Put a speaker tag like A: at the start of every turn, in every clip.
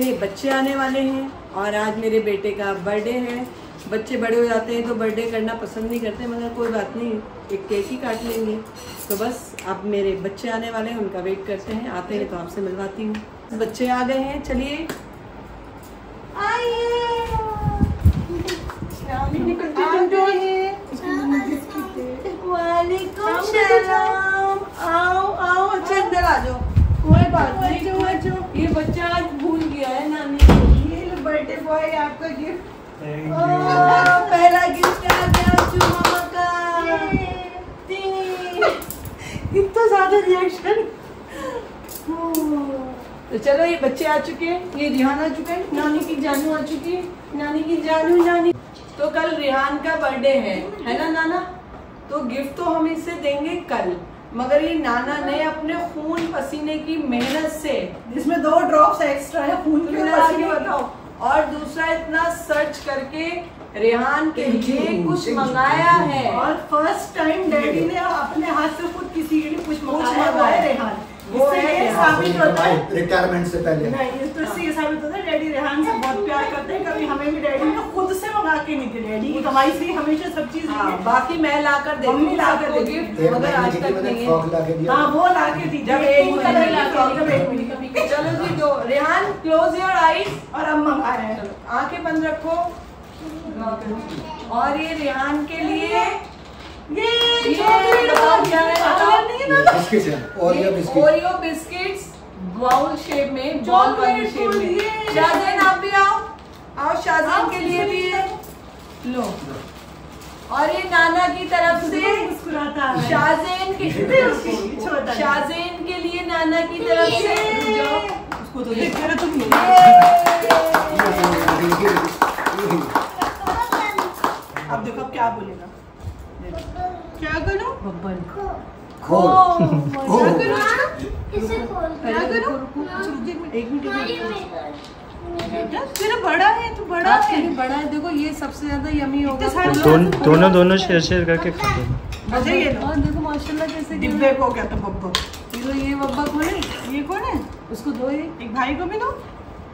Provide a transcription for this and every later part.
A: मेरे बच्चे आने वाले हैं और आज मेरे बेटे का बर्थडे है। बच्चे बड़े हो जाते हैं तो बर्थडे करना पसंद नहीं करते मगर कोई बात नहीं एक केक ही काट लेंगे। तो बस अब मेरे बच्चे आने वाले हैं उनका वेट करते हैं। आते हैं तो आपसे मिलवाती हूँ। बच्चे आ गए हैं चलिए। वालेकुम सलाम। आओ आओ अच्छा अंदर आ जाओ। कोई बात नहीं आ जाओ ये बच्चा आज भूल गया है नानी को ये लो बर्थडे बॉय आपका गिफ्ट पहला गिफ्ट आ गया चू मामा का। इतना ज़्यादा रिएक्शन तो चलो ये बच्चे आ चुके हैं ये रिहान आ चुका है नानी की जानू आ चुकी है नानी की जानू नानी। तो कल रिहान का बर्थडे है है ना नाना? तो गिफ्ट तो हम इसे देंगे कल। मगर ये नाना ने अपने खून पसीने की मेहनत से
B: इसमें दो ड्रॉप्स एक्स्ट्रा है खून के
A: आगे बताओ। और दूसरा इतना सर्च करके रेहान के लिए कुछ मंगाया है।
B: और फ़र्स्ट टाइम डैडी ने अपने हाथ से खुद किसी के लिए कुछ मंगाया है रेहान।
A: वो है
B: ये साबित होता है
C: रिटायरमेंट से पहले।
B: नहीं इस तो इससे ये साबित होता है डैडी रेहान से बहुत प्यार करते हैं कभी हमें भी डैडी ने खुद से मंगा के नहीं दी डैडी की कमाई से हमेशा सब चीज़
A: हाँ, बाकी मैं ला कर
B: मम्मी ला कर देती
A: मगर आज तक नहीं है।
B: हाँ वो ला के दी
A: जब
B: एक कलर
A: ला
B: के
A: चलो जी दो। रेहान क्लोज योर आईज
B: और अब मंगाया है।
A: चलो। आँखें बंद रखो। और ये रेहान के लिए
B: ये
A: ये
B: चॉकलेट
A: बताओ क्या है, बताओ।
B: नहीं है ना?
C: बिस्किट है और ये biscuit
A: Oreo biscuits bowl shape में बॉल वाली शेप में।
B: ये।
A: शाहजैन आप भी आओ। आओ शाहजैन के लिए भी है लो। और ये नाना की तरफ़ से
B: मुस्कुराता है।
A: शाहजैन के
B: छोटा
A: शाहजैन के लिए नाना की तरफ़ से
B: उसको तो देख तुम अब देखो अब क्या बोलेगा। क्या करूँ?
A: बब्बन।
C: खोल
A: क्या करूँ?
B: क्या करूँ? एक मिनट, बेटा तेरा बड़ा है तू बड़ा है।
A: बड़ा है? देखो ये सबसे ज़्यादा यमी होगा।
D: दोनों दोनों शेयर शेयर करके खा लो
B: अच्छा ये लो।
A: और देखो माशाल्लाह कैसे
B: डिब्बे को क्या तो बब्बा।
A: तो ये बब्बा खोले
B: ये कौन है?
A: उसको दो ये।
B: एक भाई को भी दो?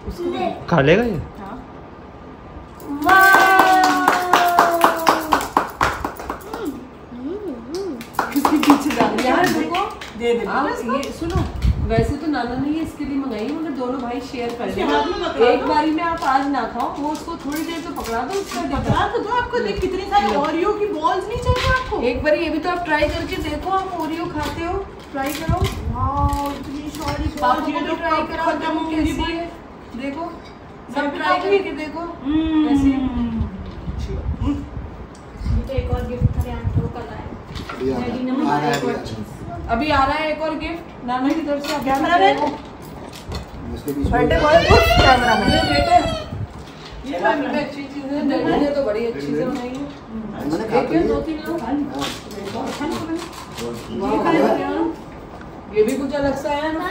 A: उसको
D: खा लेगा ये?
B: हाँ।
A: किसके पीछे डाल यार देखो।
B: दे दे।
A: ये सुनो वैसे तो नाना ने ये इसके लिए मंगाई है मगर दोनों भाई शेयर कर
B: में पकड़ा
A: एक। बारी में आप आज ना खाओ वो उसको थोड़ी देर तो पकड़ा दो उसका डिब्बा।
B: तो दो आपको देख कितनी सारी ओरियो की बॉल्स नहीं चाहिए आपको?
A: एक बारी ये भी तो आप ट्राई करके देखो आप ओरियो खाते हो ट्राई करो ट्राई करो देखो है। सब ट्राई करके देखो
B: हम्म।
E: तो एक और गिफ्ट था कल आया
C: है
A: अभी आ रहा है एक और गिफ्ट नाना की तरफ़ से आप
B: कैमरा मैन
C: इसके बीच में-
B: बर्थडे बॉय उस कैमरा मैन
A: मेरे बेटे
B: ये
A: में अच्छी चीज़ें ने तो बड़ी अच्छी चीज़ें बनाई हैं।
C: मैंने खा
A: एक दो तीन लोग
C: हाँ।
A: ये ये भी कुछ अलग सा है। ना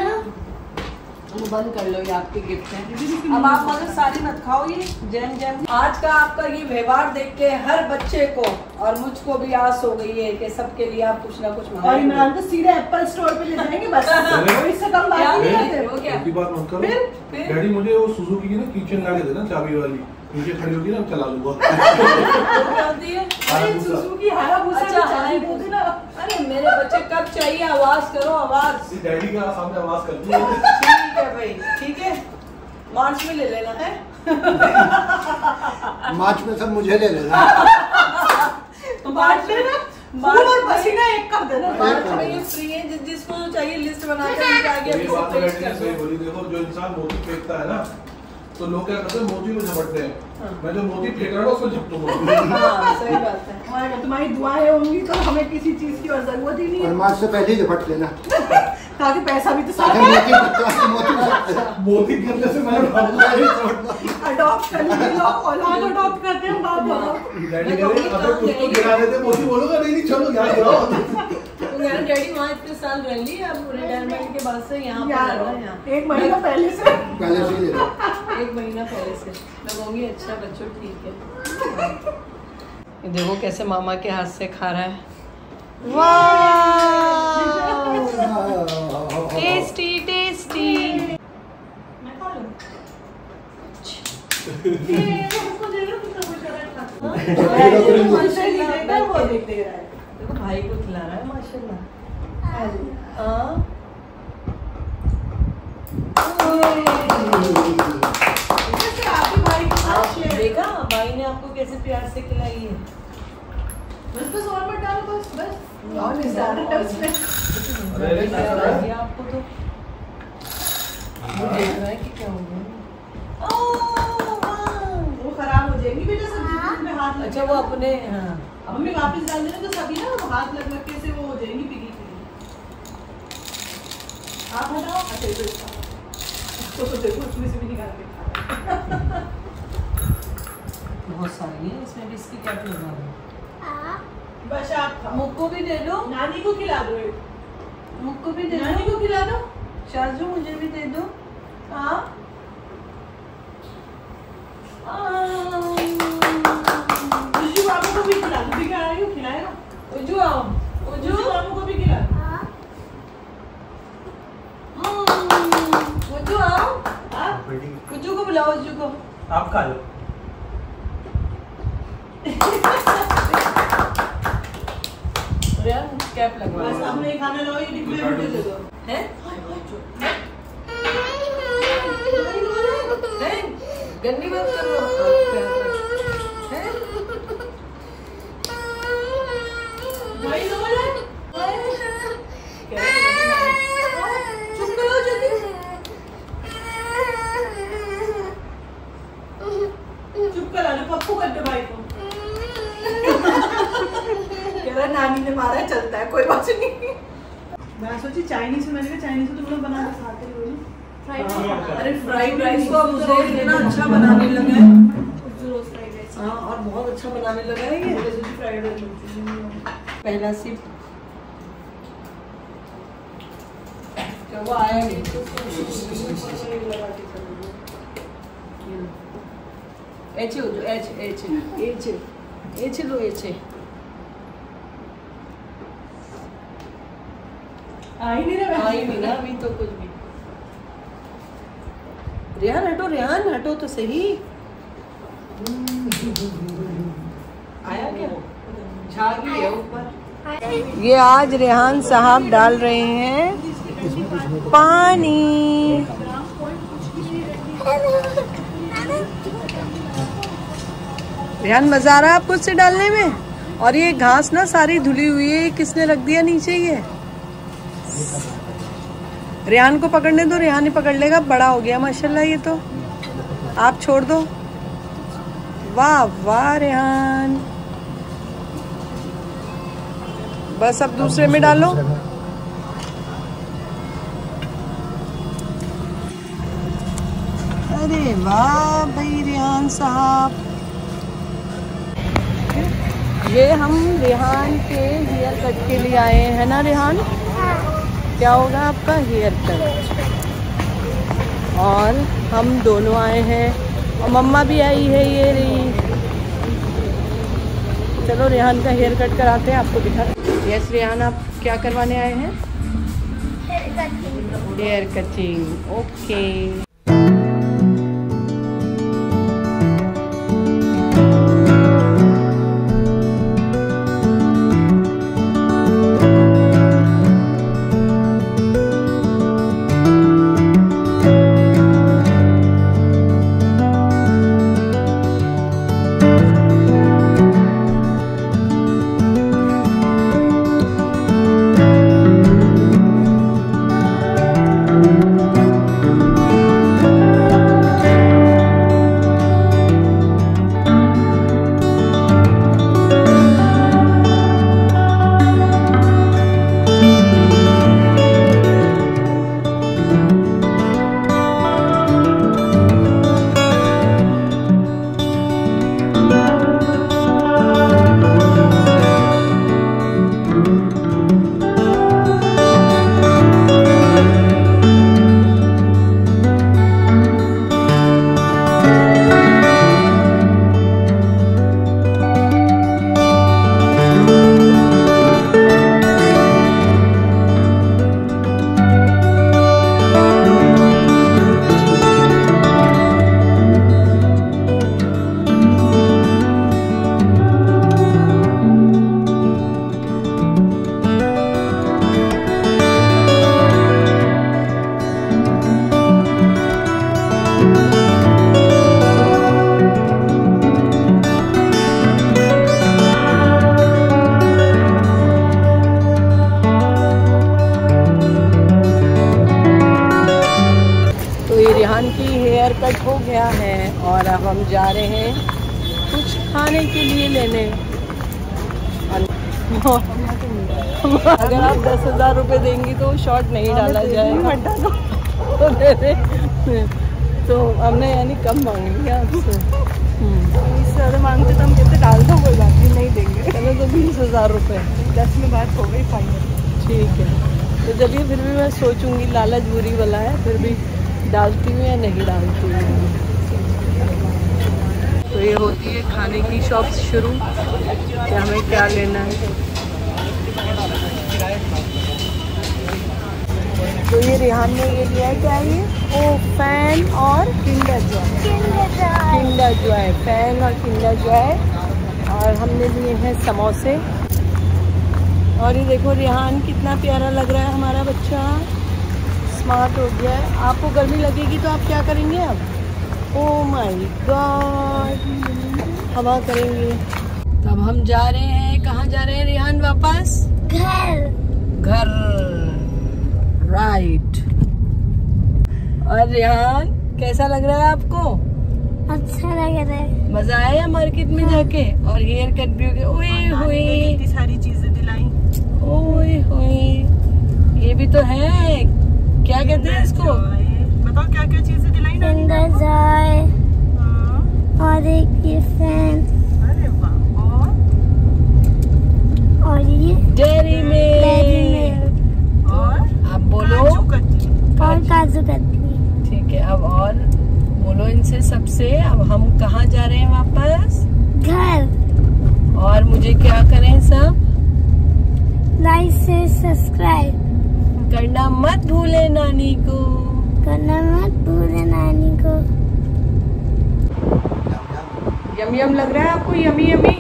A: वो बंद कर लो ये आपके गिफ्ट हैं। अब आप मगर सारी मत खाओ ये जैम जैम आज का आपका ये व्यवहार देख के हर बच्चे को और मुझको भी आस हो गई है कि सबके लिए आप कुछ ना कुछ
B: और इमरान को सीधे एप्पल स्टोर पे ले जाएँगे बस। और इससे कम बात नहीं करते।
A: वो क्या?
F: की बात मत करो? डैडी मुझे वो सुजुकी की ना किचन ला के देना चाबी वाली। नीचे खड़ी होगी ना चला लूँगा।
A: वो क्या होती है
B: अरे सुजुकी हायाबुसा
A: अच्छा,
B: की चाबी
A: हायाबुसा।
B: दे
A: अरे मेरे बच्चे कब चाहिए आवाज़ करो आवाज़।
F: डैडी के सामने आवाज़ करती है।
A: ठीक है भाई ठीक है। मार्च में ले लेना है?
C: मार्च में सब मुझे ले लेना।
B: बांट लेना खून और पसीना एक कर देना।
A: मार्च में ये फ्री है जिस जिसको चाहिए लिस्ट बना के आगे
F: तो
A: पेश कर दो।
F: बोली। देखो जो इंसान मोती फेंकता है ना तो लोग क्या करते हैं मोती को झपटते हैं। मैं जो मोती फेंक रहा हूँ उसको झपटूँगा
A: हाँ सही बात है।
B: हमारे तुम्हारी दुआएँ होंगी तो हमें किसी चीज़ की और ज़रूरत ही नहीं है।
C: से पहले ही झपट लेना।
B: ताकि पैसा भी तो साथ
C: मोती मोती
F: मोती गिरने से मैंने
B: अडॉप्ट कर लिए लोग औलाद अडॉप्ट करते हैं बाप बाप
F: डैडी कह रहे अगर कुछ तो गिरा देते मोती बोलूँगा नहीं नहीं चलो यहाँ गिराओ।
A: डैडी वहाँ इतने साल रह ली अब रिटायरमेंट के बाद से यहाँ पर रहना है
B: एक महीना पहले से।
C: पहले से ले
A: एक महीना पहले से। मैं कहूँगी अच्छा बच्चों ठीक है। देखो कैसे मामा के हाथ से खा रहा है। Tasty tasty.
B: मैं खा लूँ? उसको दे दो कितना कुछ कर
C: करेंगे।
B: रहा है। वो देख रहा है।
A: देखो भाई को है हाँ
B: साथ
A: आप
B: शेयर
A: देखा भाई ने आपको कैसे प्यार से खिलाई है?
B: बस बस और मत डालो बस। बस और नहीं डाल है
F: अरे, अरे, है?
A: आपको तो। वो देख रहा है कि क्या हो गया।
B: वो खराब हो जाएँगी बेटा सब्ज़ी में हाथ
A: अच्छा वो अपने हाँ।
B: मम्मी वापस डाल देना तो सभी ना हाथ लग लग के से वो हो जाएँगी पिघली पिघली आप हटाओ अच्छा इधर उठाओ। तो तो देखो उसमें से भी निकाल के
A: बहुत सारी है इसमें भी इसकी क्या लगा है?
B: बस आप
A: मुक्को भी दे दो।
B: नानी को खिला दो
A: मुक्को भी दे
B: नानी को खिला दो।
A: शाजू मुझे भी दे दो।
B: हाँ। को भी खिला भी खा रही हो खिलाएगा
A: उजू आओ
B: खुशी बाबू को। भी खिला
A: उजू आओ
B: आप
A: उजू को बुलाओ उजू को।
D: आप खा लो
A: कैप लगवा
B: बस नहीं खाना लो ये डिब्बे में दे दो
A: हैं। गन्नी बात कर रहे
B: रहा नानी ने मारा है, चलता है कोई बात नहीं। मैं सोची चाइनीज़ में मैंने कहा चाइनीज़ तुम लोग बना खाते हो
A: हाँ, अरे फ्राइड राइस को अब उसे इतना अच्छा बनाने लगा है। हाँ और बहुत अच्छा बनाने लगा है ये।
B: फ्राइड राइस
A: पहला सिप क्या वो आया नहीं एचे हो जो एचे एचे एचे एचे लो एचे
B: आ ही नहीं रहा
A: आई नहीं ना अभी तो कुछ भी। रेहान हटो रेहान हटो तो सही। आया क्या? झाग ही है ऊपर। ये आज रेहान साहब डाल रहे हैं पानी। रेहान मज़ा आ रहा है आपको उससे डालने में? और ये घास ना सारी धुली हुई है किसने रख दिया नीचे ये? रेहान को पकड़ने दो, रेहान ही पकड़ लेगा। बड़ा हो गया, माशाल्लाह, ये तो। आप छोड़ दो। वाह वाह, रेहान। बस अब दूसरे में डालो। अरे वाह भाई, रेहान साहब। ये हम रेहान के हेयर कट के लिए आए हैं ना, रेहान? क्या होगा आपका? हेयर कट और हम दोनों आए हैं। और मम्मा भी आई है ये रही। चलो रेहान का हेयर कट कराते हैं आपको दिखा। यस रेहान आप क्या करवाने आए हैं? हेयर कटिंग ओके अब हम जा रहे हैं कुछ खाने के लिए लेने। अगर आप दस हज़ार रुपये देंगी तो शॉर्ट नहीं डाला जाएगा। तो दे दे। तो हमने यानी कम मांगेंगे आपसे।
B: इससे ज़्यादा मांगते तो हम कहते डाल दो कोई बात नहीं नहीं देंगे।
A: चलो तो बीस हज़ार रुपये
B: दस में बात हो गई फाइनल
A: ठीक है। तो जब ये फिर भी मैं सोचूँगी लालच बुरी वाला है फिर भी डालती हूँ या नहीं डालती हूँ? तो ये होती है खाने की शॉप शुरू कि हमें क्या लेना है। तो ये रिहान ने ये लिया है, क्या ये? ओ फ़ैन और Kinder Joy Kinder Joy fan और किंडर जॉय और हमने लिए हैं समोसे। और ये देखो रिहान कितना प्यारा लग रहा है हमारा बच्चा। स्मार्ट हो गया है। आपको गर्मी लगेगी तो आप क्या करेंगे अब? ओ माय गॉड हवा करेंगे। तब हम जा रहे हैं। कहाँ जा रहे हैं रिहान वापस?
E: घर।
A: घर। राइट और रिहान कैसा लग रहा है आपको?
E: अच्छा लग रहा है।
A: मज़ा आया मार्केट में जाके? और हेयर कट भी हो गया। ओए होए।
B: इतनी सारी चीज़ें दिलाई।
A: ओए होए। ये भी तो है। क्या कहते हैं इसको?
B: बताओ क्या क्या चीज़ें दिलाई ना?
E: किंडर जॉय और एक ये फ़ैन
B: अरे वाह और?
E: और ये
A: डेयरी
E: डेयरी
A: में
E: मिल्क
B: और?
A: आप बोलो।
E: और काजू। कतली।
A: ठीक है अब और बोलो इनसे सबसे। अब हम कहाँ जा रहे हैं वापस?
E: घर।
A: और मुझे क्या करें सब?
E: लाइक से सब्सक्राइब
A: करना मत भूले नानी को।
E: करना मत पूरे नानी को।
A: यम यम लग रहा है आपको? Yummy yummy.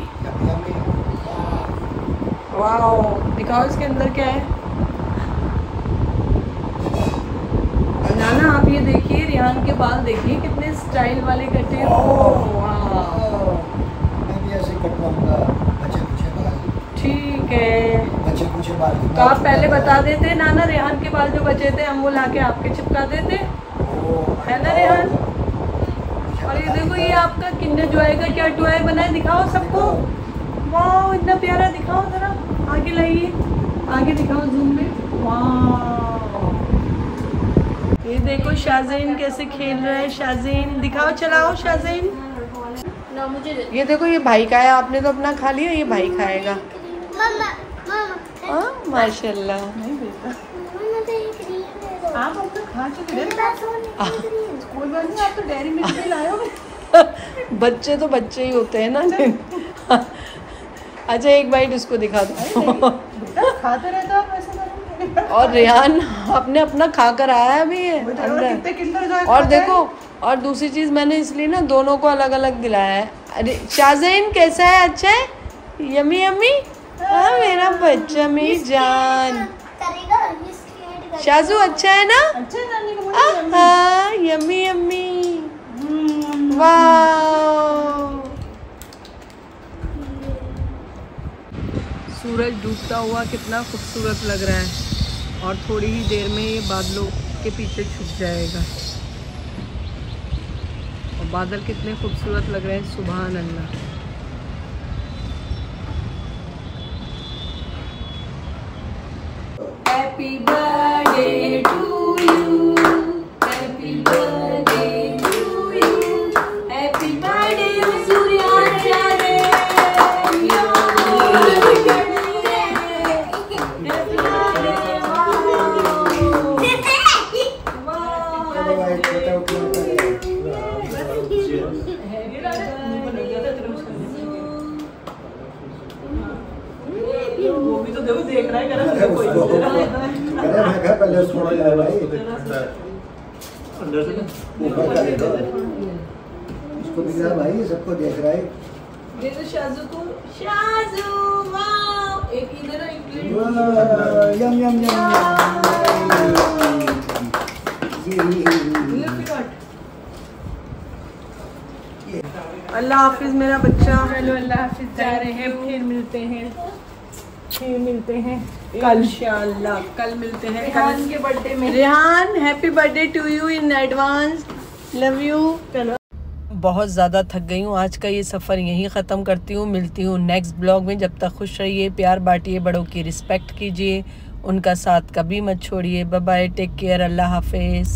A: वाओ दिखाओ इसके अंदर क्या है। नाना आप ये देखिए रिहान के बाल देखिए कितने स्टाइल वाले कटे हैं। बता देते नाना रेहान के बाल जो बचे थे हम वो लाके आपके चिपका देते है। ना रेहान? और ये देखो ये आपका किंडर जॉय का क्या टॉय बना है दिखाओ सबको। वाह इतना प्यारा दिखाओ जरा। आगे लाइए। आगे दिखाओ जूम में। वाह। ये देखो शाजीन कैसे खेल रहा है शाजीन दिखाओ चलाओ शाजीन
E: ना मुझे
A: ये देखो ये भाई का है आपने तो अपना खा लिया ये भाई खाएगा। माशाल्लाह
E: तो दे दो
B: आप अपना खा चुके
E: क्रीम
B: कोई बात नहीं आप तो डेयरी मिल्क भी लाए हो।
A: बच्चे तो बच्चे ही होते हैं ना। अच्छा एक बाइट उसको दिखा दो।
B: खाते रहते हो ऐसे
A: और रेहान अपने अपना खा कर आया है अभी ये
B: कितने
A: अंदर और देखो और दूसरी चीज़ मैंने इसलिए ना दोनों को अलग अलग दिलाया है। अरे शाहजैन कैसा है? अच्छा है? Yummy yummy? हाँ मेरा बच्चा मेरी जान। शाजू अच्छा है ना?
B: अच्छा है नानी को मुझे
A: हाँ यमी यमी सूरज डूबता हुआ कितना खूबसूरत लग रहा है। और थोड़ी ही देर में ये बादलों के पीछे छुप जाएगा। और बादल कितने खूबसूरत लग रहे हैं सुबह अल्लाह। Happy birthday to you. Happy birthday to you. Happy birthday, Surya
B: वो देखो रहा है कर
C: अरे
B: कोई
C: उसको- अरे मैं कहा पहले भाई
F: अंदर से ना।
C: ऊपर का देखो इसको भी कहा भाई सबको देख रहा है।
A: दे दो शाजू को शाजू वाओ। एक इधर और एक
C: यम यम यम
A: अल्लाह हाफिज मेरा बच्चा।
B: चलो अल्लाह हाफिज जा रहे हैं फिर मिलते हैं। फिर मिलते हैं।
A: कल। इंशाल्लाह कल मिलते हैं
B: रेहान के बर्थडे में।
A: Rehan happy birthday to you in advance love you
B: चलो।
A: बहुत ज़्यादा थक गई हूँ। आज का ये सफ़र यहीं ख़त्म करती हूँ। मिलती हूँ नेक्स्ट ब्लॉग में। जब तक खुश रहिए प्यार बांटिए बड़ों की रिस्पेक्ट कीजिए। उनका साथ कभी मत छोड़िए। बाय बाय टेक केयर अल्लाह हाफिज़.